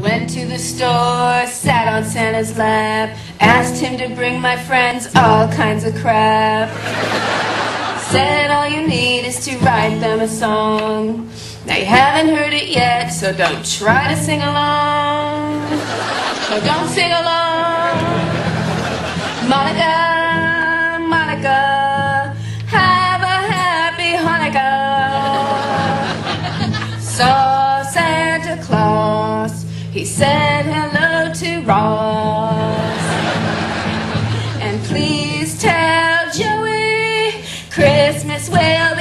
Went to the store, sat on Santa's lap, asked him to bring my friends all kinds of crap. Said all you need is to write them a song. You haven't heard it yet, so don't try to sing along. So don't sing along. Monica, Monica, have a happy Hanukkah. Claus, he said hello to Ross. And please tell Joey Christmas will